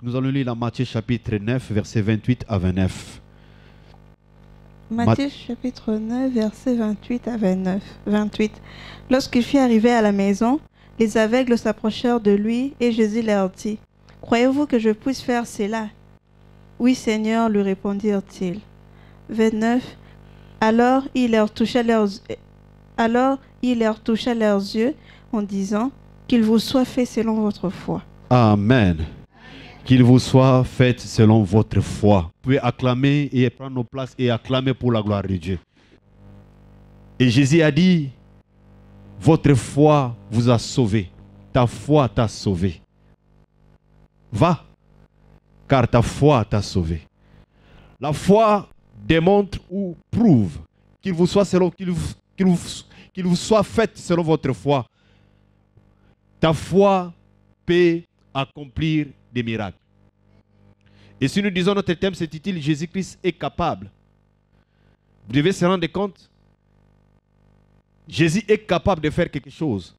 Donc nous allons lire la Matthieu chapitre 9, versets 28 à 29. Matthieu chapitre 9, versets 28 à 29. 28. Lorsqu'il fut arrivé à la maison, les aveugles s'approchèrent de lui et Jésus leur dit, Croyez-vous que je puisse faire cela? Oui Seigneur, lui répondirent-ils. 29. Alors il leur toucha leurs, alors il leur toucha leurs yeux en disant, Qu'il vous soit fait selon votre foi. Amen. Qu'il vous soit fait selon votre foi. Vous pouvez acclamer et prendre nos places et acclamer pour la gloire de Dieu. Et Jésus a dit, votre foi vous a sauvé. Ta foi t'a sauvé. Va, car ta foi t'a sauvé. La foi démontre ou prouve qu'il vous soit selon qu'il soit fait selon votre foi. Ta foi peut accomplir des miracles. Et si nous disons notre thème, utile, Jésus-Christ est capable. Vous devez se rendre compte, Jésus est capable de faire quelque chose,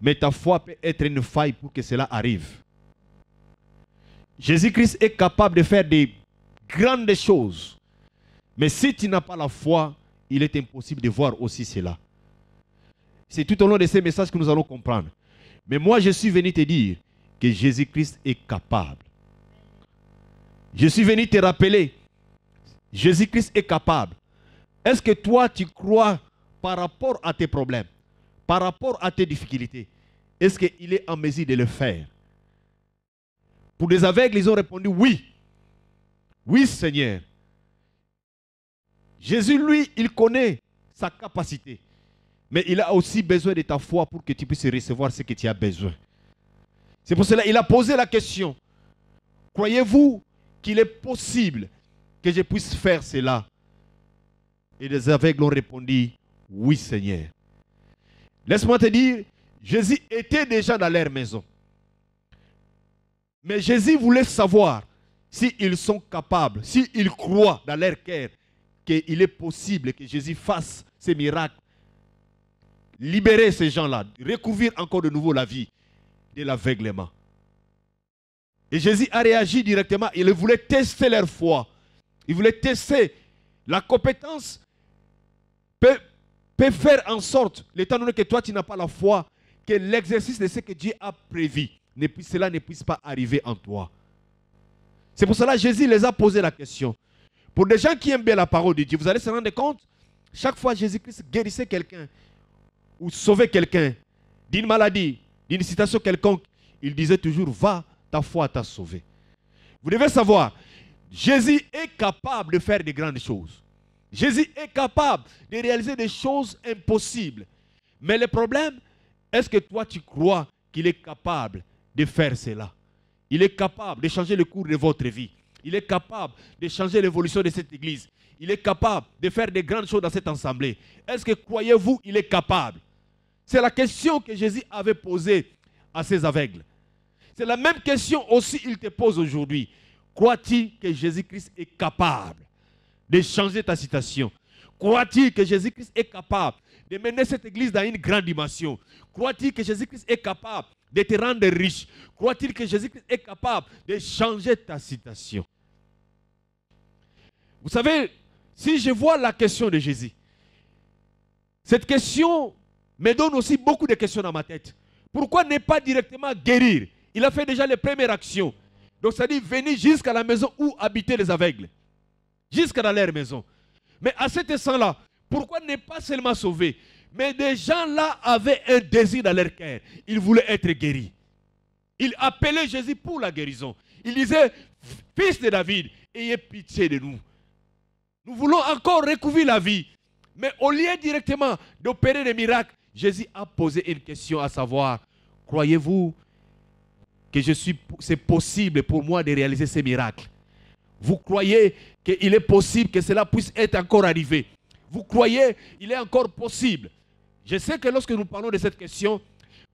mais ta foi peut être une faille pour que cela arrive. Jésus-Christ est capable de faire des grandes choses, mais si tu n'as pas la foi, il est impossible de voir aussi cela. C'est tout au long de ces messages que nous allons comprendre. Mais moi, je suis venu te dire que Jésus-Christ est capable. Je suis venu te rappeler, Jésus-Christ est capable. Est-ce que toi, tu crois par rapport à tes problèmes, par rapport à tes difficultés, est-ce qu'il est en mesure de le faire? Pour les aveugles, ils ont répondu oui. Oui, Seigneur. Jésus, lui, il connaît sa capacité. Mais il a aussi besoin de ta foi pour que tu puisses recevoir ce que tu as besoin. C'est pour cela qu'il a posé la question. Croyez-vous qu'il est possible que je puisse faire cela? Et les aveugles ont répondu, oui Seigneur. Laisse-moi te dire, Jésus était déjà dans leur maison. Mais Jésus voulait savoir s'ils sont capables, s'ils croient dans leur cœur qu'il est possible que Jésus fasse ces miracles, libérer ces gens-là, recouvrir encore de nouveau la vie de l'aveuglement. Et Jésus a réagi directement. Il voulait tester leur foi. Il voulait tester la compétence peut, peut faire en sorte, étant donné que toi tu n'as pas la foi, que l'exercice de ce que Dieu a prévu, cela ne puisse pas arriver en toi. C'est pour cela que Jésus les a posé la question. Pour des gens qui aiment bien la parole de Dieu, vous allez se rendre compte, chaque fois Jésus-Christ guérissait quelqu'un ou sauvait quelqu'un d'une maladie, d'une situation quelconque, il disait toujours, va ta foi t'a sauvé. Vous devez savoir, Jésus est capable de faire de grandes choses. Jésus est capable de réaliser des choses impossibles. Mais le problème, est-ce que toi tu crois qu'il est capable de faire cela? Il est capable de changer le cours de votre vie. Il est capable de changer l'évolution de cette église. Il est capable de faire de grandes choses dans cette assemblée. Est-ce que croyez-vous il est capable? C'est la question que Jésus avait posée à ses aveugles. C'est la même question aussi qu'il te pose aujourd'hui. Crois-tu que Jésus-Christ est capable de changer ta situation? Crois-tu que Jésus-Christ est capable de mener cette église dans une grande dimension? Crois-tu que Jésus-Christ est capable de te rendre riche? Crois-tu que Jésus-Christ est capable de changer ta situation? Vous savez, si je vois la question de Jésus, cette question me donne aussi beaucoup de questions dans ma tête. Pourquoi ne pas directement guérir? Il a fait déjà les premières actions. Donc ça dit venir jusqu'à la maison où habitaient les aveugles. Jusqu'à dans leur maison. Mais à cet instant-là, pourquoi ne pas seulement sauver? Mais des gens là avaient un désir dans leur cœur. Ils voulaient être guéris. Ils appelaient Jésus pour la guérison. Ils disaient, fils de David, ayez pitié de nous. Nous voulons encore recouvrir la vie. Mais au lieu directement d'opérer des miracles, Jésus a posé une question à savoir, croyez-vous que c'est possible pour moi de réaliser ces miracles? Vous croyez qu'il est possible que cela puisse être encore arrivé? Vous croyez qu'il est encore possible? Je sais que lorsque nous parlons de cette question,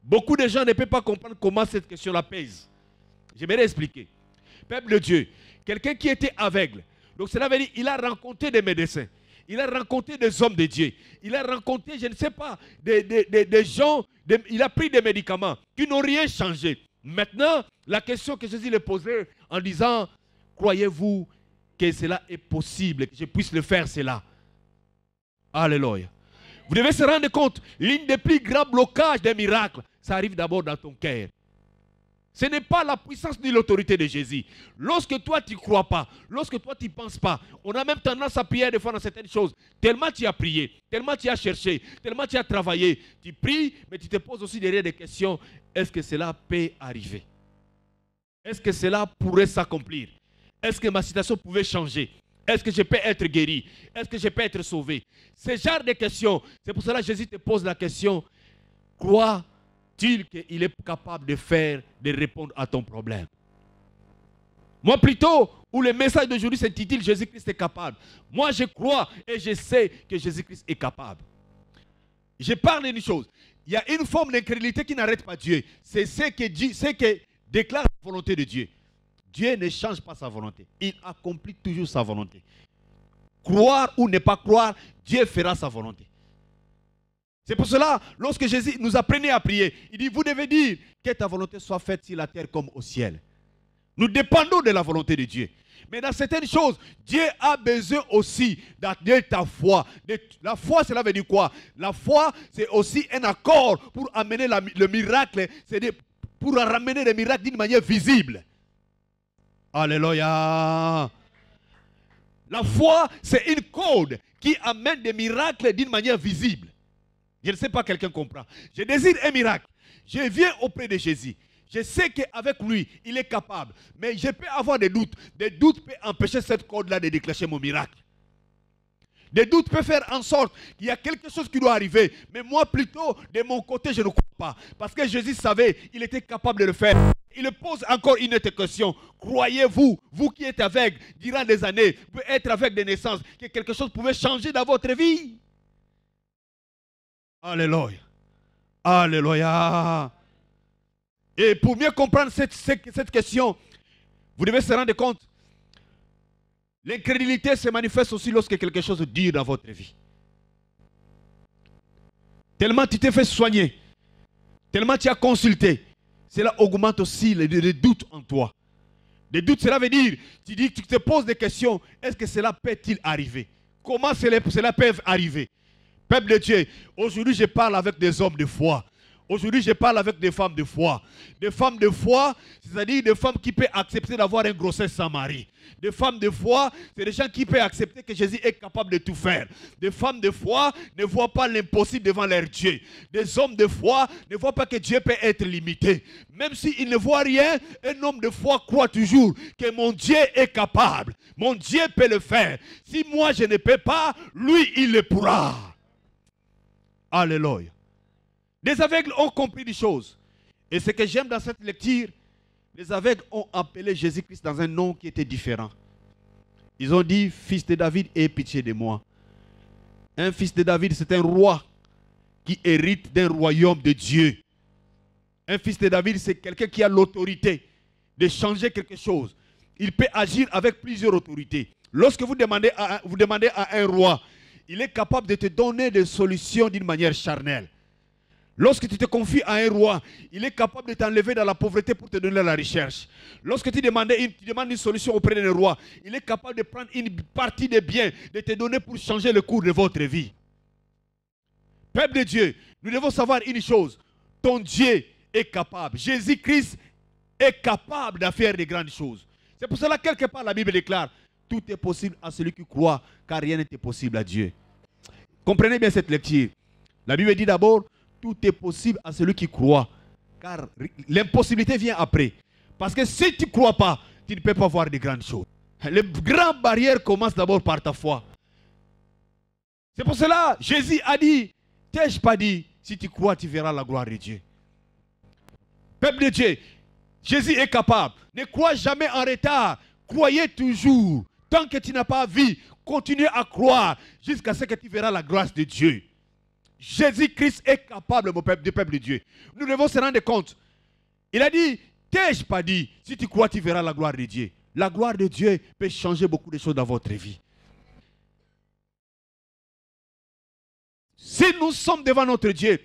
beaucoup de gens ne peuvent pas comprendre comment cette question-là pèse. J'aimerais expliquer. Peuple de Dieu, quelqu'un qui était aveugle. Donc cela veut dire qu'il a rencontré des médecins. Il a rencontré des hommes de Dieu. Il a rencontré, je ne sais pas, des, gens. il a pris des médicaments qui n'ont rien changé. Maintenant, la question que Jésus lui posait en disant, croyez-vous que cela est possible, que je puisse le faire, cela? Alléluia. Vous devez se rendre compte, l'une des plus grands blocages des miracles, ça arrive d'abord dans ton cœur. Ce n'est pas la puissance ni l'autorité de Jésus. Lorsque toi, tu ne crois pas, lorsque toi, tu ne penses pas, on a même tendance à prier des fois dans certaines choses. Tellement tu as prié, tellement tu as cherché, tellement tu as travaillé. Tu pries, mais tu te poses aussi derrière des questions. Est-ce que cela peut arriver? Est-ce que cela pourrait s'accomplir? Est-ce que ma situation pouvait changer? Est-ce que je peux être guéri? Est-ce que je peux être sauvé? Ce genre de questions. C'est pour cela que Jésus te pose la question. Crois il qu'il est capable de faire, de répondre à ton problème Moi plutôt, où le message d'aujourd'hui s'intitule Jésus-Christ est capable. Moi je crois et je sais que Jésus-Christ est capable. Je parle d'une chose. Il y a une forme d'incrédulité qui n'arrête pas Dieu. C'est ce que, Dieu, ce que déclare la volonté de Dieu. Dieu ne change pas sa volonté. Il accomplit toujours sa volonté. Croire ou ne pas croire, Dieu fera sa volonté. C'est pour cela, lorsque Jésus nous apprenait à prier, il dit, vous devez dire que ta volonté soit faite sur la terre comme au ciel. Nous dépendons de la volonté de Dieu. Mais dans certaines choses, Dieu a besoin aussi d'atteindre ta foi. La foi, cela veut dire quoi? La foi, c'est aussi un accord pour amener le miracle, pour ramener le miracle d'une manière visible. Alléluia. La foi, c'est une code qui amène des miracles d'une manière visible. Je ne sais pas, quelqu'un comprend. Je désire un miracle. Je viens auprès de Jésus. Je sais qu'avec lui, il est capable. Mais je peux avoir des doutes. Des doutes peuvent empêcher cette corde-là de déclencher mon miracle. Des doutes peuvent faire en sorte qu'il y a quelque chose qui doit arriver. Mais moi, plutôt, de mon côté, je ne crois pas. Parce que Jésus savait, il était capable de le faire. Il pose encore une autre question. Croyez-vous, vous qui êtes avec durant des années, vous être avec des naissances, que quelque chose pouvait changer dans votre vie? Alléluia. Alléluia. Et pour mieux comprendre cette, question, vous devez se rendre compte, l'incrédulité se manifeste aussi lorsque quelque chose dure dans votre vie. Tellement tu t'es fait soigner, tellement tu as consulté, cela augmente aussi les, doutes en toi. Des doutes, cela veut dire, tu, dis, tu te poses des questions, est-ce que cela peut-il arriver? Comment cela peut arriver? Peuple de Dieu, aujourd'hui je parle avec des hommes de foi. Aujourd'hui, je parle avec des femmes de foi. Des femmes de foi, c'est-à-dire des femmes qui peuvent accepter d'avoir une grossesse sans mari. Des femmes de foi, c'est des gens qui peuvent accepter que Jésus est capable de tout faire. Des femmes de foi ne voient pas l'impossible devant leur Dieu. Des hommes de foi ne voient pas que Dieu peut être limité. Même s'ils ne voient rien, un homme de foi croit toujours que mon Dieu est capable. Mon Dieu peut le faire. Si moi je ne peux pas, lui il le pourra. Alléluia. Les aveugles ont compris des choses. Et ce que j'aime dans cette lecture, les aveugles ont appelé Jésus-Christ dans un nom qui était différent. Ils ont dit, fils de David, aie pitié de moi. Un fils de David, c'est un roi qui hérite d'un royaume de Dieu. Un fils de David, c'est quelqu'un qui a l'autorité de changer quelque chose. Il peut agir avec plusieurs autorités. Lorsque vous demandez à, vous demandez à un roi il est capable de te donner des solutions d'une manière charnelle. Lorsque tu te confies à un roi, il est capable de t'enlever dans la pauvreté pour te donner la recherche. Lorsque tu, demandes une, solution auprès d'un roi, il est capable de prendre une partie des biens, de te donner pour changer le cours de votre vie. Peuple de Dieu, nous devons savoir une chose. Ton Dieu est capable. Jésus-Christ est capable de faire de grandes choses. C'est pour cela, quelque part, la Bible déclare tout est possible à celui qui croit, car rien n'est possible à Dieu. Comprenez bien cette lecture. La Bible dit d'abord, tout est possible à celui qui croit, car l'impossibilité vient après. Parce que si tu ne crois pas, tu ne peux pas voir de grandes choses. Les grandes barrières commencent d'abord par ta foi. C'est pour cela, Jésus a dit, t'ai-je pas dit, si tu crois, tu verras la gloire de Dieu? Peuple de Dieu, Jésus est capable. Ne crois jamais en retard. Croyez toujours. Tant que tu n'as pas vu, continue à croire jusqu'à ce que tu verras la grâce de Dieu. Jésus-Christ est capable, du peuple de Dieu. Nous devons se rendre compte. Il a dit, t'ai-je pas dit, si tu crois, tu verras la gloire de Dieu. La gloire de Dieu peut changer beaucoup de choses dans votre vie. Si nous sommes devant notre Dieu,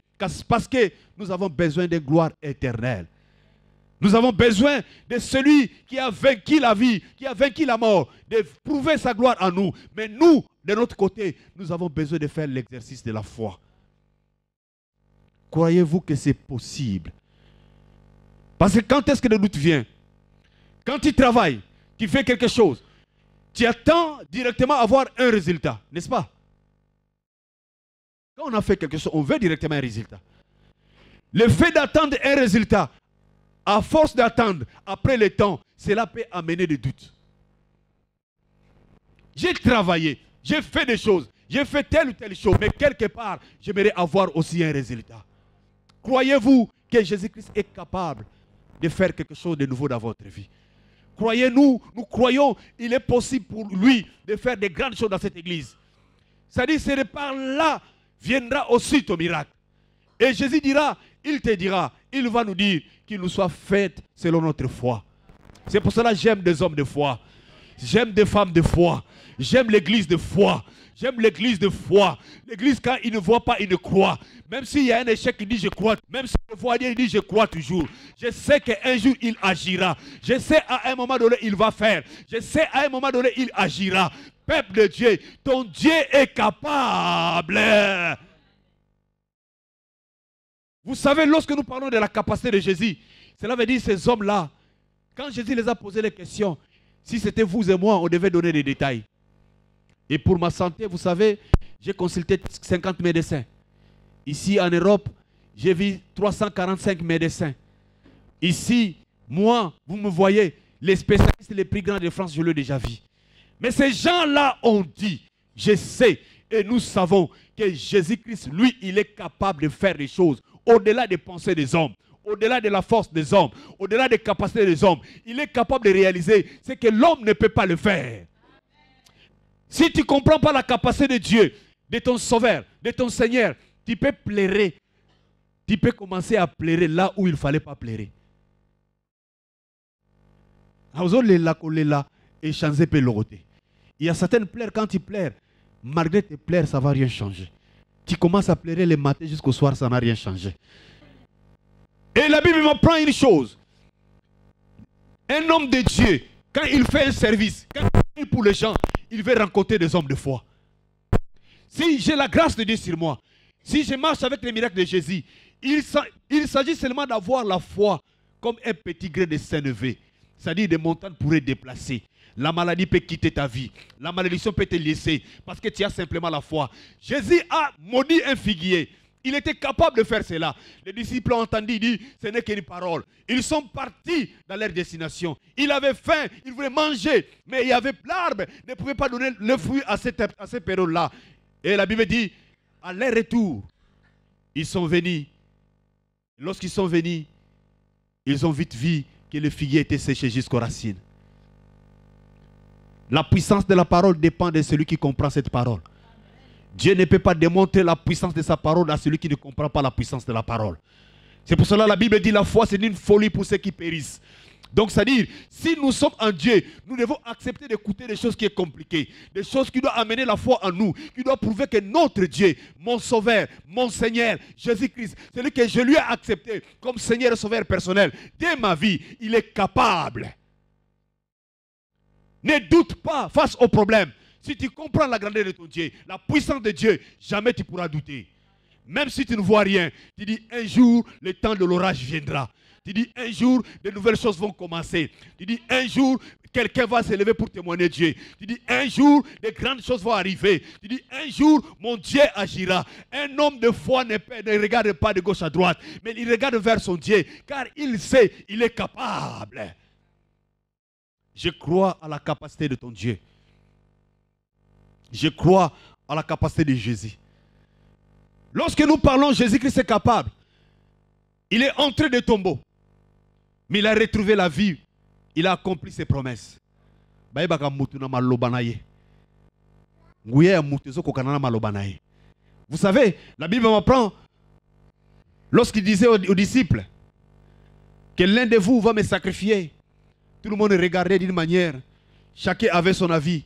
parce que nous avons besoin de gloire éternelle. Nous avons besoin de celui qui a vaincu la vie, qui a vaincu la mort, de prouver sa gloire en nous. Mais nous, de notre côté, nous avons besoin de faire l'exercice de la foi. Croyez-vous que c'est possible? Parce que quand est-ce que le doute vient? Quand tu travailles, tu fais quelque chose, tu attends directement avoir un résultat, n'est-ce pas? Quand on a fait quelque chose, on veut directement un résultat. Le fait d'attendre un résultat, à force d'attendre, après le temps, cela peut amener des doutes. J'ai travaillé, j'ai fait des choses, j'ai fait telle ou telle chose, mais quelque part, j'aimerais avoir aussi un résultat. Croyez-vous que Jésus-Christ est capable de faire quelque chose de nouveau dans votre vie? Croyez-nous, nous croyons, il est possible pour lui de faire des grandes choses dans cette église. C'est-à-dire, c'est par là viendra aussi ton miracle. Et Jésus dira, il te dira, il va nous dire qu'il nous soit fait selon notre foi. C'est pour cela que j'aime des hommes de foi. J'aime des femmes de foi. J'aime l'église de foi. J'aime l'église de foi. L'église, quand il ne voit pas, il ne croit. Même s'il y a un échec, il dit je crois. Même s'il ne voit rien, il dit je crois toujours. Je sais qu'un jour, il agira. Je sais à un moment donné, il va faire. Je sais à un moment donné, il agira. Peuple de Dieu, ton Dieu est capable. Vous savez, lorsque nous parlons de la capacité de Jésus, cela veut dire ces hommes-là, quand Jésus les a posé les questions, si c'était vous et moi, on devait donner des détails. Et pour ma santé, vous savez, j'ai consulté 50 médecins. Ici en Europe, j'ai vu 345 médecins. Ici, moi, vous me voyez, les spécialistes les plus grands de France, je l'ai déjà vu. Mais ces gens-là ont dit, je sais, et nous savons que Jésus-Christ, lui, il est capable de faire des choses au-delà des pensées des hommes, au-delà de la force des hommes, au-delà des capacités des hommes. Il est capable de réaliser ce que l'homme ne peut pas le faire. Si tu ne comprends pas la capacité de Dieu, de ton sauveur, de ton Seigneur, tu peux pleurer. Tu peux commencer à pleurer là où il ne fallait pas pleurer. Il y a certaines pleurs, quand tu pleures, malgré tes pleurs, ça ne va rien changer. Tu commences à pleurer le matin jusqu'au soir, ça n'a rien changé. Et la Bible m'apprend une chose. Un homme de Dieu, quand il fait un service, quand il pour les gens, il veut rencontrer des hommes de foi. Si j'ai la grâce de Dieu sur moi, si je marche avec les miracles de Jésus, il s'agit seulement d'avoir la foi comme un petit gré de Saint-Nevé. C'est-à-dire des montagnes pourraient déplacer. La maladie peut quitter ta vie. La malédiction peut te laisser parce que tu as simplement la foi. Jésus a maudit un figuier. Il était capable de faire cela. Les disciples ont entendu, dire, ce n'est qu'une parole. Ils sont partis dans leur destination. Il avait faim, il voulait manger, mais il y avait l'arbre, ne pouvait pas donner le fruit à cette, à cette période-là. Et la Bible dit, à leur retour, ils sont venus. Lorsqu'ils sont venus, ils ont vite vu que le figuier était séché jusqu'aux racines. La puissance de la parole dépend de celui qui comprend cette parole. Dieu ne peut pas démontrer la puissance de sa parole à celui qui ne comprend pas la puissance de la parole. C'est pour cela que la Bible dit la foi, c'est une folie pour ceux qui périssent. Donc, c'est-à-dire, si nous sommes en Dieu, nous devons accepter d'écouter des choses qui sont compliquées, des choses qui doivent amener la foi en nous, qui doivent prouver que notre Dieu, mon Sauveur, mon Seigneur, Jésus-Christ, celui que je lui ai accepté comme Seigneur et Sauveur personnel, dès ma vie, il est capable. Ne doute pas face au problème. Si tu comprends la grandeur de ton Dieu, la puissance de Dieu, jamais tu pourras douter. Même si tu ne vois rien, tu dis un jour, le temps de l'orage viendra. Tu dis un jour, de nouvelles choses vont commencer. Tu dis un jour, quelqu'un va se lever pour témoigner Dieu. Tu dis un jour, de grandes choses vont arriver. Tu dis un jour, mon Dieu agira. Un homme de foi ne, ne regarde pas de gauche à droite, mais il regarde vers son Dieu, car il sait, il est capable. Je crois à la capacité de ton Dieu. Je crois à la capacité de Jésus. Lorsque nous parlons Jésus-Christ est capable, il est entré de tombeau, mais il a retrouvé la vie. Il a accompli ses promesses. Vous savez, la Bible m'apprend, lorsqu'il disait aux, aux disciples, que l'un de vous va me sacrifier, tout le monde regardait d'une manière, chacun avait son avis.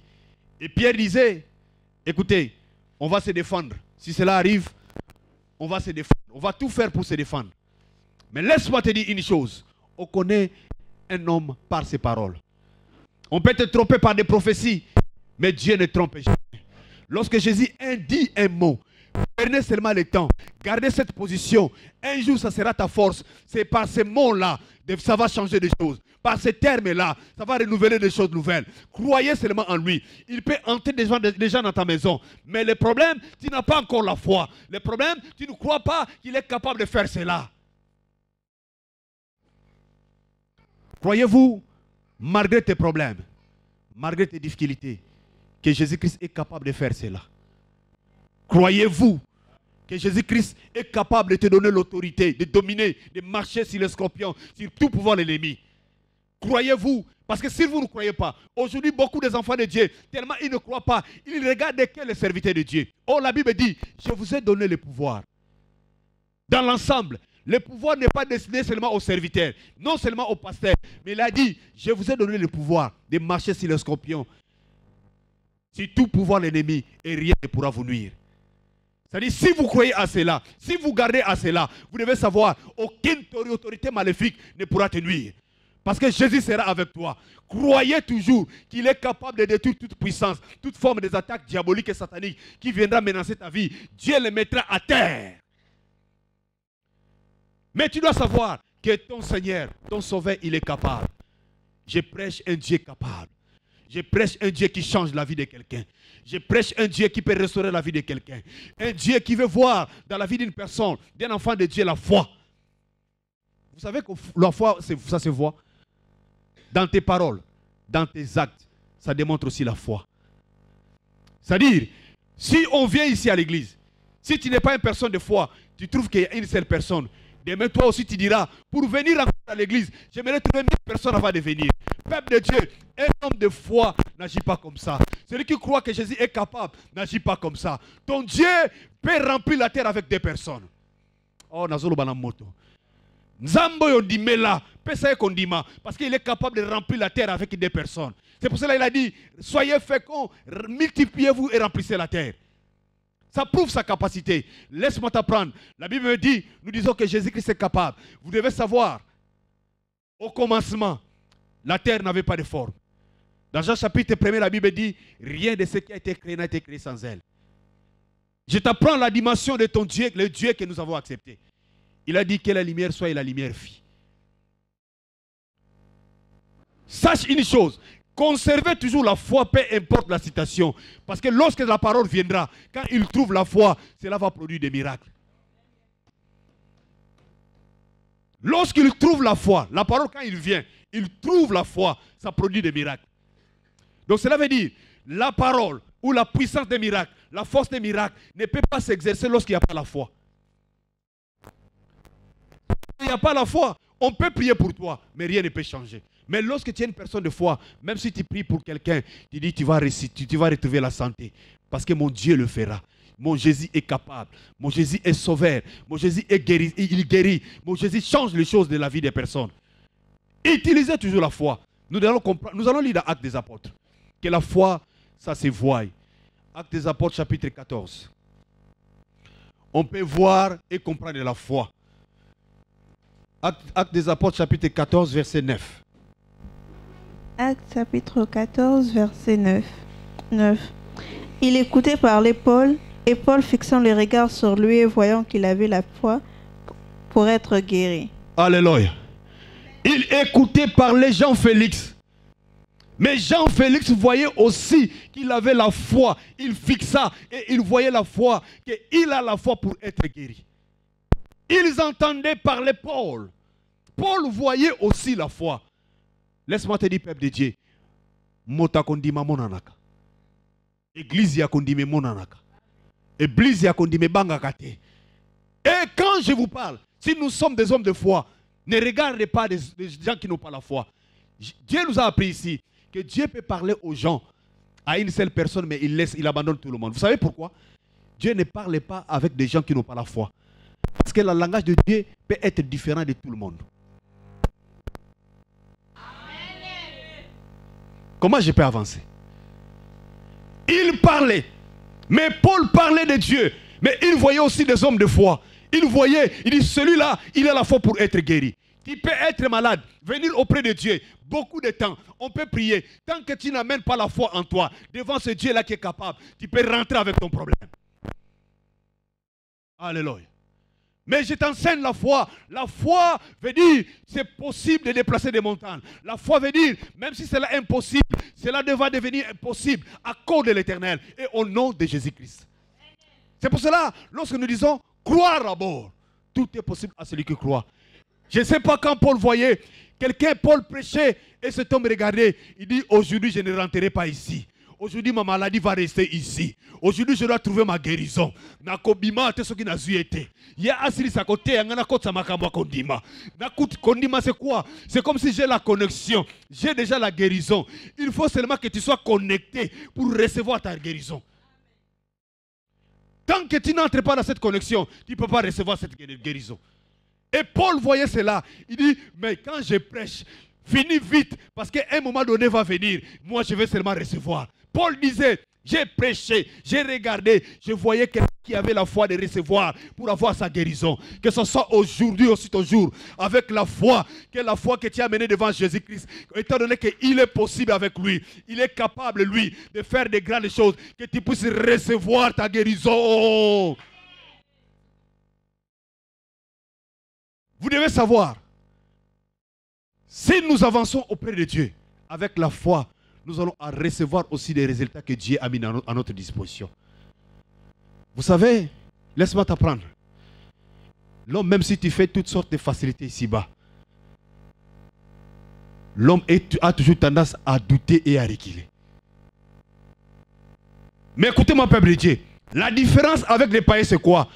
Et Pierre disait, écoutez, on va se défendre. Si cela arrive, on va se défendre. On va tout faire pour se défendre. Mais laisse-moi te dire une chose. On connaît un homme par ses paroles. On peut être trompé par des prophéties, mais Dieu ne trompe jamais. Lorsque Jésus dit un mot, prenez seulement le temps, gardez cette position. Un jour, ça sera ta force. C'est par ces mots-là, ça va changer des choses. Par ces termes-là, ça va renouveler des choses nouvelles. Croyez seulement en lui. Il peut entrer des gens, des gens dans ta maison. Mais le problème, tu n'as pas encore la foi. Le problème, tu ne crois pas qu'il est capable de faire cela. Croyez-vous, malgré tes problèmes, malgré tes difficultés, que Jésus-Christ est capable de faire cela? Croyez-vous que Jésus-Christ est capable de te donner l'autorité, de dominer, de marcher sur les scorpions, sur tout pouvoir l'ennemi? Croyez-vous? Parce que si vous ne croyez pas, aujourd'hui, beaucoup des enfants de Dieu, tellement ils ne croient pas, ils regardent que les serviteurs de Dieu. Oh, la Bible dit, je vous ai donné le pouvoir. Dans l'ensemble, le pouvoir n'est pas destiné seulement aux serviteurs, non seulement aux pasteurs, mais il a dit, je vous ai donné le pouvoir de marcher sur les scorpions, si tout pouvoir l'ennemi, et rien ne pourra vous nuire. C'est-à-dire, si vous croyez à cela, si vous gardez à cela, vous devez savoir, aucune autorité maléfique ne pourra te nuire. Parce que Jésus sera avec toi. Croyez toujours qu'il est capable de détruire toute puissance, toute forme des attaques diaboliques et sataniques qui viendra menacer ta vie. Dieu les mettra à terre. Mais tu dois savoir que ton Seigneur, ton Sauveur, il est capable. Je prêche un Dieu capable. Je prêche un Dieu qui change la vie de quelqu'un. Je prêche un Dieu qui peut restaurer la vie de quelqu'un. Un Dieu qui veut voir dans la vie d'une personne, d'un enfant de Dieu, la foi. Vous savez que la foi, ça se voit dans tes paroles, dans tes actes. Ça démontre aussi la foi. C'est-à-dire, si on vient ici à l'église, si tu n'es pas une personne de foi, tu trouves qu'il y a une seule personne Demain, toi aussi, tu diras, pour venir à l'église, j'aimerais trouver mille personnes avant de venir. Peuple de Dieu, un homme de foi n'agit pas comme ça. Celui qui croit que Jésus est capable n'agit pas comme ça. Ton Dieu peut remplir la terre avec des personnes. Oh, Nazolo Banamoto. Nzambo yondimela, pesa kondima, parce qu'il est capable de remplir la terre avec des personnes. C'est pour cela qu'il a dit, soyez féconds, multipliez-vous et remplissez la terre. Ça prouve sa capacité. Laisse-moi t'apprendre. La Bible dit, nous disons que Jésus-Christ est capable. Vous devez savoir, au commencement, la terre n'avait pas de forme. Dans Jean chapitre 1, la Bible dit, rien de ce qui a été créé n'a été créé sans elle. Je t'apprends la dimension de ton Dieu, le Dieu que nous avons accepté. Il a dit que la lumière soit et la lumière fit. Sache une chose, Conservez toujours la foi, peu importe la situation. Parce que lorsque la parole viendra, quand il trouve la foi, cela va produire des miracles. Lorsqu'il trouve la foi, la parole quand il vient, il trouve la foi, ça produit des miracles. Donc cela veut dire, la parole ou la puissance des miracles, la force des miracles ne peut pas s'exercer lorsqu'il n'y a pas la foi. Il n'y a pas la foi, on peut prier pour toi, mais rien ne peut changer. Mais lorsque tu es une personne de foi, même si tu pries pour quelqu'un, tu dis tu vas, tu vas retrouver la santé. Parce que mon Dieu le fera. Mon Jésus est capable. Mon Jésus est sauveur. Mon Jésus est guéri. Il guérit. Mon Jésus change les choses de la vie des personnes. Utilisez toujours la foi. Nous allons, nous allons lire dans Actes des Apôtres. Que la foi, ça se voit. Actes des Apôtres, chapitre 14. On peut voir et comprendre la foi. Actes des Apôtres, chapitre 14, verset 9. Acte chapitre 14, verset 9. 9. Il écoutait parler Paul, et Paul fixant les regards sur lui et voyant qu'il avait la foi pour être guéri. Alléluia. Il écoutait parler Jean-Félix. Mais Jean-Félix voyait aussi qu'il avait la foi. Il fixa et il voyait la foi, qu'il a la foi pour être guéri. Ils entendaient parler Paul. Paul voyait aussi la foi. Laisse-moi te dire, peuple de Dieu. Mota kondima monanaka. Église ya kondime monanaka. Église ya kondime. Et quand je vous parle, si nous sommes des hommes de foi, ne regardez pas des, gens qui n'ont pas la foi. Dieu nous a appris ici que Dieu peut parler aux gens, à une seule personne, mais il laisse, il abandonne tout le monde. Vous savez pourquoi? Dieu ne parle pas avec des gens qui n'ont pas la foi. Parce que le langage de Dieu peut être différent de tout le monde. Comment je peux avancer? Il parlait. Mais Paul parlait de Dieu. Mais il voyait aussi des hommes de foi. Il voyait, il dit, celui-là, il a la foi pour être guéri. Tu peux être malade, venir auprès de Dieu beaucoup de temps. On peut prier. Tant que tu n'amènes pas la foi en toi, devant ce Dieu-là qui est capable, tu peux rentrer avec ton problème. Alléluia. Mais je t'enseigne la foi. La foi veut dire c'est possible de déplacer des montagnes. La foi veut dire, même si c'est impossible, cela devra devenir impossible à cause de l'éternel et au nom de Jésus-Christ. C'est pour cela, lorsque nous disons croire à tout est possible à celui qui croit. Je ne sais pas quand Paul voyait quelqu'un, Paul prêchait et cet homme regardait. Il dit Aujourd'hui, je ne rentrerai pas ici. Aujourd'hui, ma maladie va rester ici. Aujourd'hui, je dois trouver ma guérison. Nakobima te soki été. Ya asili sa côté makambo kondima. Kondima c'est quoi? C'est comme si j'ai la connexion. J'ai déjà la guérison. Il faut seulement que tu sois connecté pour recevoir ta guérison. Tant que tu n'entres pas dans cette connexion, tu ne peux pas recevoir cette guérison. Et Paul voyait cela. Il dit, mais quand je prêche, finis vite, parce qu'à un moment donné va venir. Moi, je vais seulement recevoir. Paul disait, j'ai prêché, j'ai regardé, je voyais quelqu'un qui avait la foi de recevoir pour avoir sa guérison. Que ce soit aujourd'hui aussi toujours, avec la foi, que la foi que tu as menée devant Jésus-Christ, étant donné qu'il est possible avec lui, il est capable, lui, de faire des grandes choses, que tu puisses recevoir ta guérison. Vous devez savoir, si nous avançons auprès de Dieu avec la foi, nous allons recevoir aussi des résultats que Dieu a mis à notre disposition. Vous savez, laisse-moi t'apprendre. L'homme, même si tu fais toutes sortes de facilités ici-bas, l'homme a toujours tendance à douter et à reculer. Mais écoutez-moi, peuple de Dieu, la différence avec les païens, c'est quoi?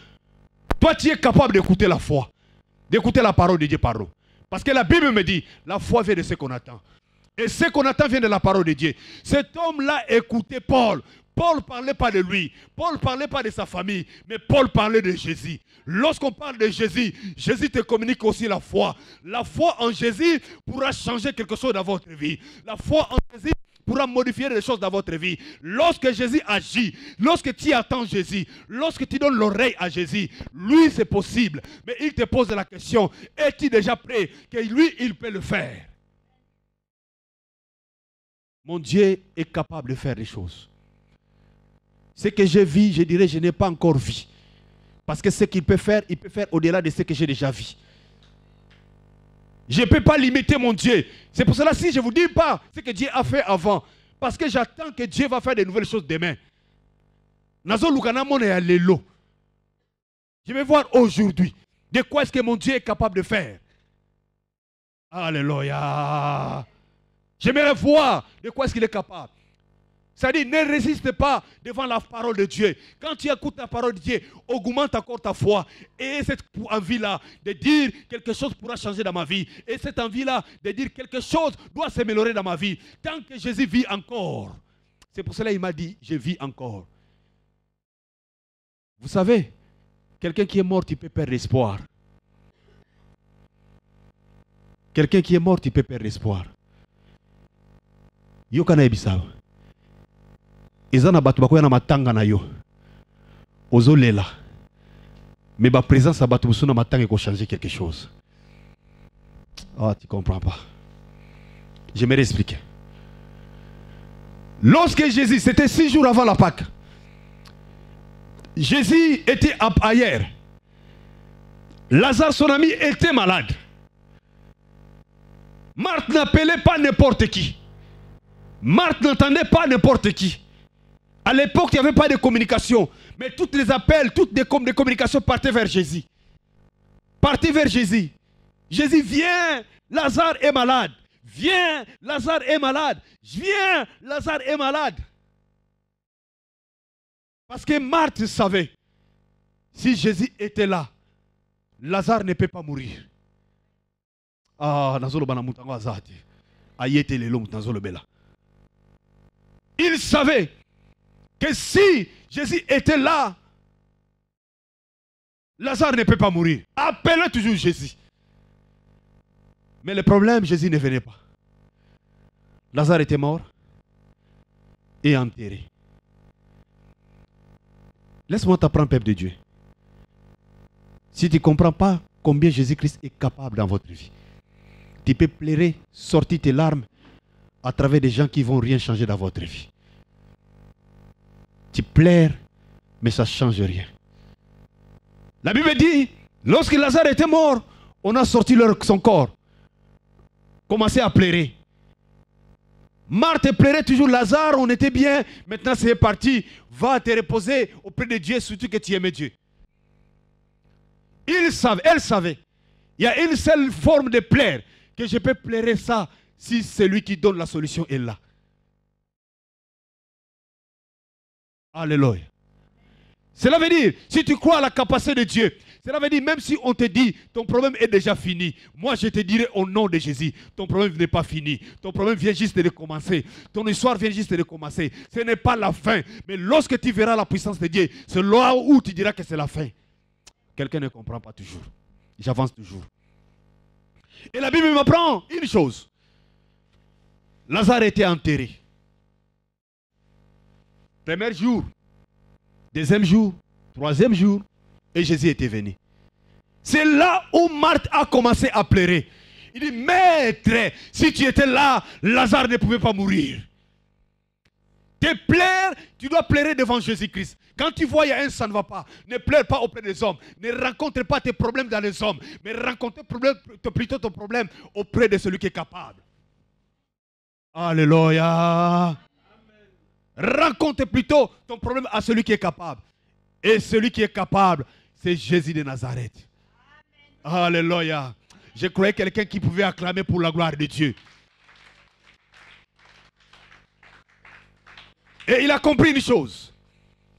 Toi, tu es capable d'écouter la foi, d'écouter la parole de Dieu, pardon. Parce que la Bible me dit, la foi vient de ce qu'on attend. Et ce qu'on attend vient de la parole de Dieu. Cet homme-là écoutait Paul. Paul ne parlait pas de lui. Paul ne parlait pas de sa famille. Mais Paul parlait de Jésus. Lorsqu'on parle de Jésus, Jésus te communique aussi la foi. La foi en Jésus pourra changer quelque chose dans votre vie. La foi en Jésus pourra modifier des choses dans votre vie. Lorsque Jésus agit, lorsque tu attends Jésus, lorsque tu donnes l'oreille à Jésus, lui c'est possible. Mais il te pose la question, es-tu déjà prêt que lui il peut le faire? Mon Dieu est capable de faire des choses. Ce que j'ai vu, je dirais, je n'ai pas encore vu. Parce que ce qu'il peut faire, il peut faire au-delà de ce que j'ai déjà vu. Je ne peux pas limiter mon Dieu. C'est pour cela, si je ne vous dis pas ce que Dieu a fait avant, parce que j'attends que Dieu va faire de nouvelles choses demain. Je vais voir aujourd'hui de quoi est-ce que mon Dieu est capable de faire. Alléluia. J'aimerais voir de quoi est-ce qu'il est capable? C'est-à-dire, ne résiste pas devant la parole de Dieu. Quand tu écoutes la parole de Dieu, augmente encore ta foi. Et cette envie-là de dire quelque chose pourra changer dans ma vie. Et cette envie-là de dire quelque chose doit s'améliorer dans ma vie. Tant que Jésus vit encore. C'est pour cela qu'il m'a dit, je vis encore. Vous savez, quelqu'un qui est mort, il peut perdre espoir. Quelqu'un qui est mort, il peut perdre espoir yo kana yebisa eza na bato bakoya na matanga na yo. Ozolela. Mais baprésence ya bato mosusu na matanga changer quelque chose. Ah tu comprends pas. Je me expliquer. Lorsque Jésus c'était six jours avant la Pâque Jésus était ailleurs. Lazare son ami était malade. Marthe n'appelait pas n'importe qui Marthe n'entendait pas n'importe qui. À l'époque, il n'y avait pas de communication. Mais toutes les appels, toutes les, communications partaient vers Jésus. Partaient vers Jésus. Jésus, vient, Lazare est malade. Viens, Lazare est malade. Viens, Lazare est malade. Parce que Marthe savait, si Jésus était là, Lazare ne peut pas mourir. Ah, nazolo bana mutango azati. Ayete lelo mutanzo bela. Il savait que si Jésus était là, Lazare ne peut pas mourir. Appelez toujours Jésus. Mais le problème, Jésus ne venait pas. Lazare était mort et enterré. Laisse-moi t'apprendre, peuple de Dieu. Si tu ne comprends pas combien Jésus-Christ est capable dans votre vie, Tu peux pleurer, sortir tes larmes à travers des gens qui vont rien changer dans votre vie. Tu pleures, mais ça ne change rien. La Bible dit, lorsque Lazare était mort, on a sorti son corps. Commencez à pleurer. Marthe pleurait toujours Lazare, on était bien. Maintenant c'est parti. Va te reposer auprès de Dieu, surtout que tu aimais Dieu. Elle savait. Il y a une seule forme de plaire que je peux pleurer ça si celui qui donne la solution est là. Alléluia. Cela veut dire, si tu crois à la capacité de Dieu, cela veut dire, même si on te dit, ton problème est déjà fini, moi je te dirai au nom de Jésus, ton problème n'est pas fini. Ton problème vient juste de commencer. Ton histoire vient juste de commencer. Ce n'est pas la fin. Mais lorsque tu verras la puissance de Dieu, c'est là où tu diras que c'est la fin. Quelqu'un ne comprend pas toujours. J'avance toujours. Et la Bible m'apprend une chose. Lazare était enterré. Premier jour, deuxième jour, troisième jour, et Jésus était venu. C'est là où Marthe a commencé à pleurer. Il dit, Maître, si tu étais là, Lazare ne pouvait pas mourir. Te plaire, tu dois pleurer devant Jésus-Christ. Quand tu vois il y a un ça ne va pas, ne pleure pas auprès des hommes. Ne rencontre pas tes problèmes dans les hommes, mais rencontre plutôt ton problème auprès de celui qui est capable. Alléluia. Rencontre plutôt ton problème à celui qui est capable. Et celui qui est capable, c'est Jésus de Nazareth. Alléluia. Je croyais quelqu'un qui pouvait acclamer pour la gloire de Dieu. Et il a compris une chose.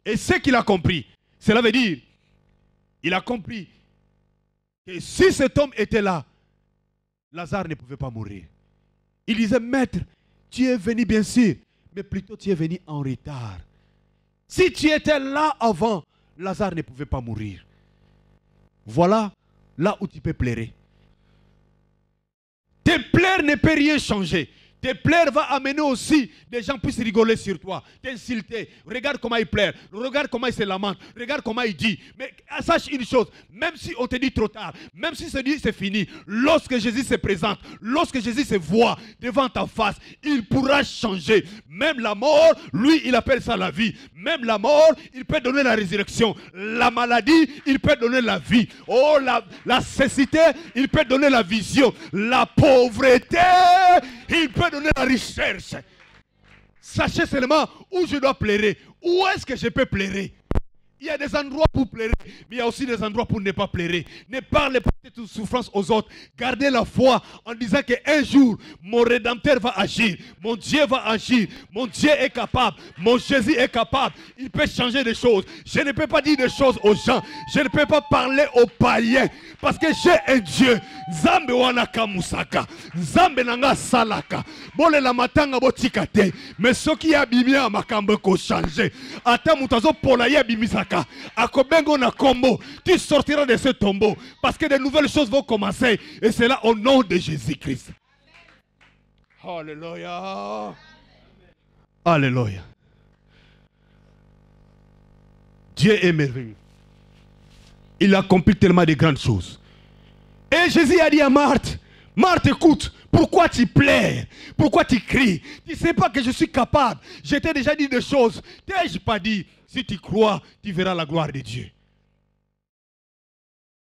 Et ce qu'il a compris, cela veut dire, il a compris que si cet homme était là, Lazare ne pouvait pas mourir. Il disait, Maître, tu es venu bien sûr, mais plutôt tu es venu en retard. Si tu étais là avant, Lazare ne pouvait pas mourir. Voilà là où tu peux pleurer. Tes pleurs ne peuvent rien changer. Tes pleurs vont amener aussi des gens puissent rigoler sur toi, t'insulter. Regarde comment il pleure, regarde comment il se lamente, regarde comment il dit. Mais sache une chose, même si on te dit trop tard, même si dit c'est fini, lorsque Jésus se présente, lorsque Jésus se voit devant ta face, il pourra changer. Même la mort, lui, il appelle ça la vie. Même la mort, il peut donner la résurrection. La maladie, il peut donner la vie. Oh, la, la cécité, il peut donner la vision. La pauvreté, il peut donner la recherche. Sachez seulement où je dois pleurer. Où est-ce que je peux pleurer? Il y a des endroits pour pleurer, mais il y a aussi des endroits pour ne pas pleurer. Ne parlez pas de souffrance aux autres. Gardez la foi en disant qu'un jour, mon Rédempteur va agir. Mon Dieu va agir. Mon Dieu est capable. Mon Jésus est capable. Il peut changer des choses. Je ne peux pas dire des choses aux gens. Je ne peux pas parler aux païens. Parce que j'ai un Dieu. Zambe wanaka musaka. Zambe nanga salaka. Bole la matanga botikate. Mais ce qui a bimia makambo ko changer. Ata mutazo pola ya bimisaka tu sortiras de ce tombeau parce que de nouvelles choses vont commencer et c'est là au nom de Jésus-Christ. Alléluia. Alléluia. Dieu est merveilleux. Il a accompli tellement de grandes choses. Et Jésus a dit à Marthe Marthe écoute pourquoi tu plais Pourquoi tu cries? Tu ne sais pas que je suis capable. Je t'ai déjà dit des choses. T'ai-je pas dit? Si tu crois, tu verras la gloire de Dieu.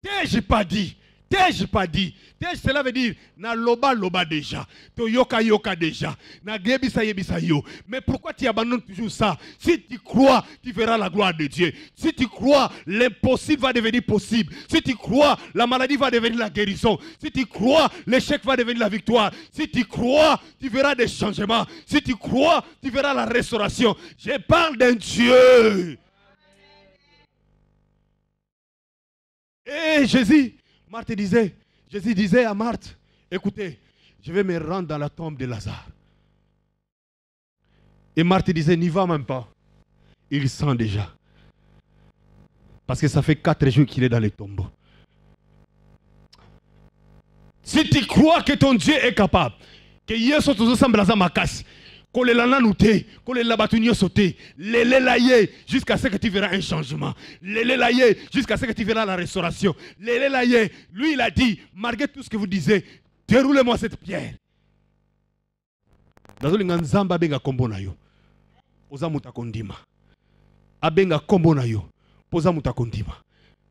T'ai-je pas dit? T'ai-je pas dit? Cela veut dire? Na loba loba déjà. To yoka yoka déjà na gebisa yebisa yo. Mais pourquoi tu abandonnes toujours ça? Si tu crois tu verras la gloire de Dieu. Si tu crois l'impossible va devenir possible. Si tu crois la maladie va devenir la guérison. Si tu crois l'échec va devenir la victoire. Si tu crois tu verras des changements. Si tu crois tu verras la restauration. Je parle d'un Dieu. Et Jésus Marthe disait, Jésus disait à Marthe, écoutez, je vais me rendre dans la tombe de Lazare. Et Marthe disait, n'y va même pas. Il sent déjà. Parce que ça fait quatre jours qu'il est dans les tombeaux. Si tu crois que ton Dieu est capable, que Yesu tozosambela aza makasi kolela nanu te kolela lelela ye jusqu'à ce que tu verras un changement. Ye jusqu'à ce que tu verras la restauration. Ye lui il a dit malgré tout ce que vous disiez déroulez-moi cette pierre. nazolinga nzambe abenga kombo na yo. Oza moto abenga kombo na yo. Mpo oza moto akondima.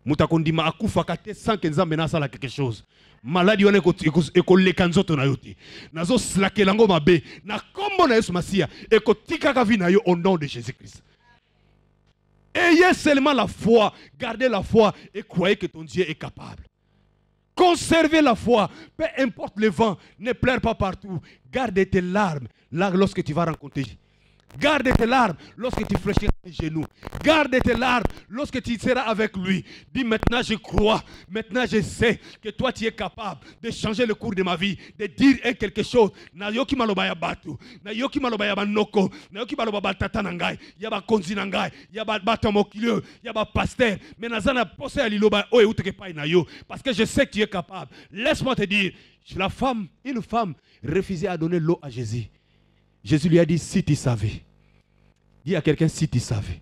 Moto akondima akufaka te sanke nzambe nasala quelque chose maladi wana eko- eko- ekoleka nzoto na yo te nazosilakela yango mabe na kombo na yesu masiya ekotikaka vi na yo au nom de jésus christ ayez seulement la foi gardez la foi et croyez que ton dieu est capable Conservez la foi. Peu importe le vent, ne pleure pas partout. Garde tes larmes là lorsque tu vas rencontrer. Garde tes larmes lorsque tu fléchiras tes genoux. Garde tes larmes lorsque tu seras avec lui. Dis maintenant je crois. Maintenant je sais que toi tu es capable de changer le cours de ma vie. De dire quelque chose. Na yoki maloba ya batu. Na yoki maloba ya banoko. Na yoki maloba ba tata na ngai. Ya ba konzi na ngai. Ya ba bato mokilio. Ya ba pasteur. Mais nazana pose ya liloba oyo uteke pai na yo. Parce que je sais que tu es capable. Laisse-moi te dire. La femme, une femme refusait à donner l'eau à Jésus. Jésus lui a dit, si tu savais. Dis à quelqu'un, si tu savais.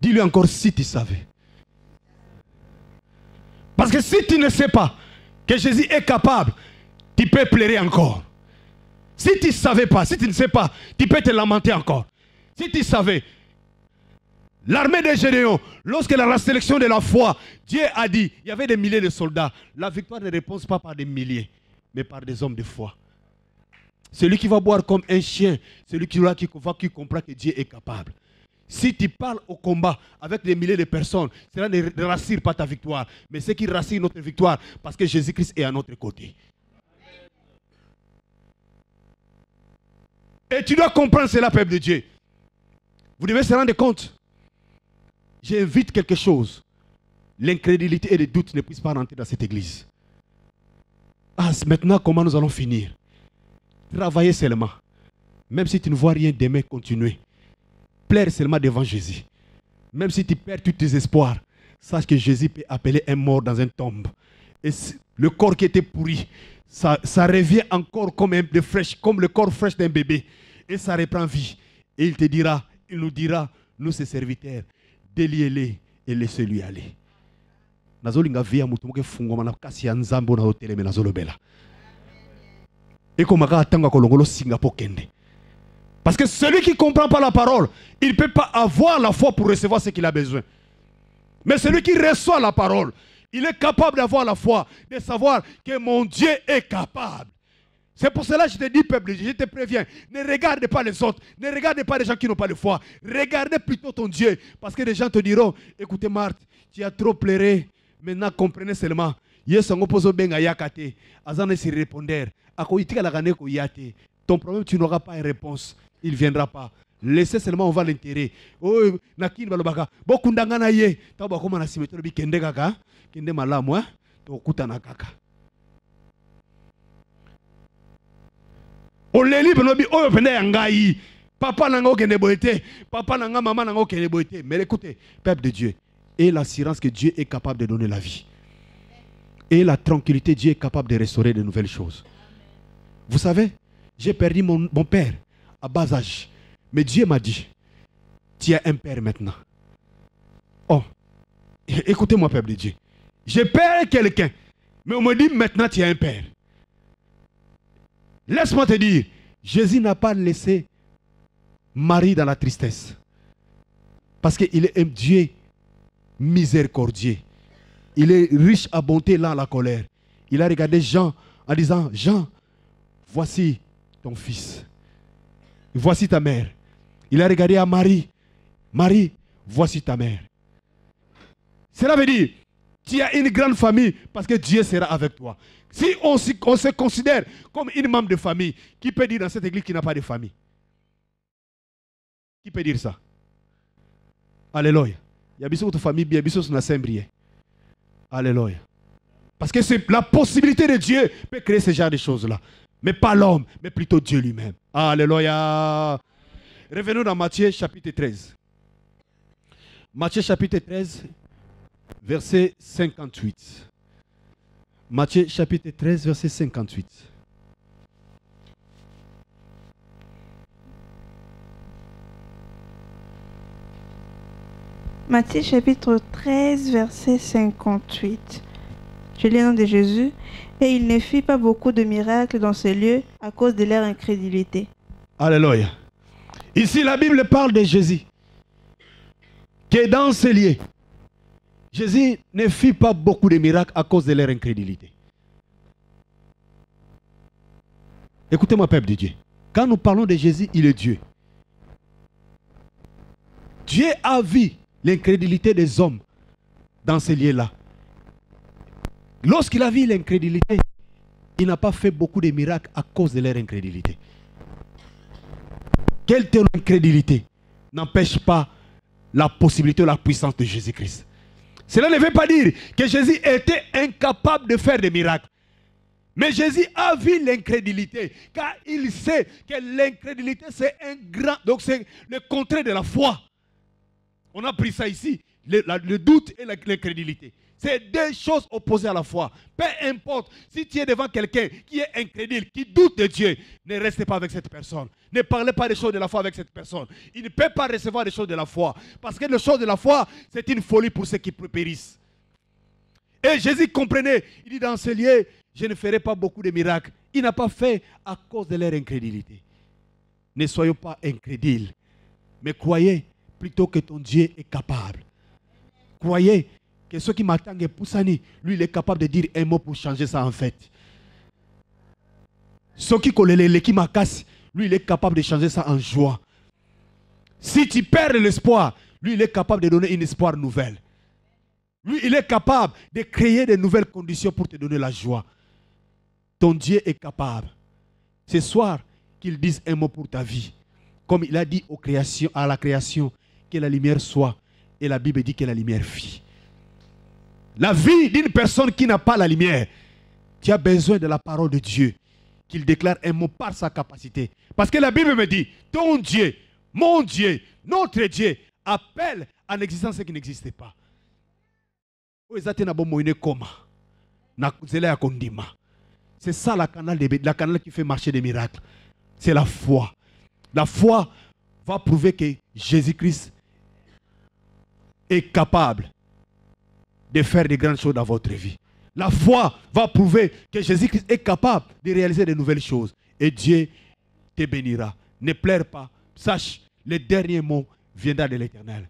Dis-lui encore, si tu savais. Parce que si tu ne sais pas que Jésus est capable, tu peux pleurer encore. Si tu ne savais pas, si tu ne sais pas, tu peux te lamenter encore. Si tu savais, L'armée des Gédéons, lorsque la sélection de la foi, Dieu a dit, il y avait des milliers de soldats. La victoire ne repose pas par des milliers, mais par des hommes de foi. Celui qui va boire comme un chien, celui qui, qui, va- qui comprend que Dieu est capable. Si tu parles au combat avec des milliers de personnes, cela ne ne rassure pas ta victoire, mais ce qui rassure notre victoire, parce que Jésus-Christ est à notre côté. Et tu dois comprendre cela, peuple de Dieu. Vous devez se rendre compte. J'invite quelque chose. L'incrédulité et le doute ne puissent pas rentrer dans cette église. Ah, maintenant, comment nous allons finir? Travaillez seulement. Même si tu ne vois rien demain, continuez. Plaire seulement devant Jésus. Même si tu perds tous tes espoirs, sache que Jésus peut appeler un mort dans une tombe. Et le corps qui était pourri, ça, ça revient encore comme, un, de comme le corps fraîche d'un bébé. Et ça reprend vie. Et il te dira, il nous dira, nous ses serviteurs, déliez-les et laissez-lui aller. Parce que celui qui comprend pas la parole il ne peut pas avoir la foi pour recevoir ce qu'il a besoin mais celui qui reçoit la parole il est capable d'avoir la foi de savoir que mon Dieu est capable c'est pour cela que je te dis, peuple, je te préviens, ne regarde pas les autres, ne regarde pas les gens qui n'ont pas de foi. Regardez plutôt ton Dieu. Parce que les gens te diront, écoutez Marthe, tu as trop pleuré, maintenant comprenez seulement. Yesu ngo pozo benga yakate, azana si répondre. Ako itika la gane ko yate. Ton problème tu n'auras pas une réponse, il viendra pas. Laissez seulement on va l'enterrer. Oh nakini balobaka, bokundanga na ye. Ta ba koma na kende kaka, kende malamu hein. To kutana kaka. oleli pene obi oyo pene ya papa na ngai okende boye te papa na ngai mama na ngai okende boye te mais écoutez peuple de dieu et l'assurance que dieu est capable de donner la vie. Et la tranquillité dieu est capable de restaurer de nouvelles choses. Vous savez j'ai perdu mon, père à bas âge. Mais dieu m'a dit tu as un père maintenant. Oh écoutez-moi peuple de dieu. J'ai perdu quelqu'un mais on me dit maintenant tu as un père. Laisse-moi te dire, Jésus n'a pas laissé Marie dans la tristesse. Parce qu'il est un Dieu miséricordieux. Il est riche à bonté, là, la colère. Il a regardé Jean en disant, Jean, voici ton fils. Voici ta mère. Il a regardé à Marie. Marie, voici ta mère. Cela veut dire, tu as une grande famille parce que Dieu sera avec toi. Si on se considère comme une membre de famille, qui peut dire dans cette église qu'il n'a pas de famille? Qui peut dire ça? Alléluia. Y a biso de famille bien, biso na sembrier. Alléluia. Parce que c'est la possibilité de Dieu peut créer ce genre de choses-là. Mais pas l'homme, mais plutôt Dieu lui-même. Alléluia. Revenons dans Matthieu chapitre 13. Matthieu chapitre 13, verset 58. Matthieu chapitre 13, verset 58. Matthieu chapitre 13, verset 58. Je lis le nom de Jésus. Et il ne fit pas beaucoup de miracles dans ces lieux à cause de leur incrédulité. Alléluia. Ici, la Bible parle de Jésus. Qui est dans ces lieux. Jésus ne fit pas beaucoup de miracles à cause de leur incrédulité. Écoutez-moi, peuple de Dieu. Quand nous parlons de Jésus, il est Dieu. Dieu a vu l'incrédulité des hommes dans ces lieux-là. Lorsqu'il a vu l'incrédulité, il n'a pas fait beaucoup de miracles à cause de leur incrédulité. Quelle telle incrédulité n'empêche pas la possibilité ou la puissance de Jésus-Christ? Cela ne veut pas dire que Jésus était incapable de faire des miracles. Mais Jésus a vu l'incrédulité, car il sait que l'incrédulité, c'est un grand... Donc c'est le contraire de la foi. On a pris ça ici, le, doute et l'incrédulité. C'est deux choses opposées à la foi. Peu importe, si tu es devant quelqu'un qui est incrédule, qui doute de Dieu, ne restez pas avec cette personne. Ne parlez pas des choses de la foi avec cette personne. Il ne peut pas recevoir des choses de la foi. Parce que les choses de la foi, c'est une folie pour ceux qui périssent. Et Jésus comprenait. Il dit dans ce lieu, je ne ferai pas beaucoup de miracles. Il n'a pas fait à cause de leur incrédulité. Ne soyez pas incrédules, mais croyez plutôt que ton Dieu est capable. Croyez que ceux qui m'attendent, Poussani, lui, il est capable de dire un mot pour changer ça en fait. Ceux qui connaissent qui lui, il est capable de changer ça en joie. Si tu perds l'espoir, lui, il est capable de donner une espoir nouvelle. Lui, il est capable de créer de nouvelles conditions pour te donner la joie. Ton Dieu est capable. Ce soir, qu'il dise un mot pour ta vie. Comme il a dit aux créations, à la création, que la lumière soit. Et la Bible dit que la lumière fit. La vie d'une personne qui n'a pas la lumière, tu as besoin de la parole de Dieu, qu'il déclare un mot par sa capacité. Parce que la Bible me dit, ton Dieu, mon Dieu, notre Dieu, appelle en existence ce qui n'existait pas. C'est ça la canal, la canal qui fait marcher des miracles. C'est la foi. La foi va prouver que Jésus-Christ est capable de faire de grandes choses dans votre vie. La foi va prouver que Jésus-Christ est capable de réaliser de nouvelles choses. Et Dieu te bénira. Ne pleure pas. Sache, le dernier mot viendra de l'éternel.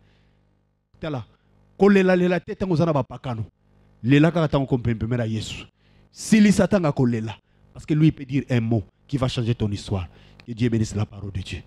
Parce que lui peut dire un mot qui va changer ton histoire que dieu bénisse la parole de dieu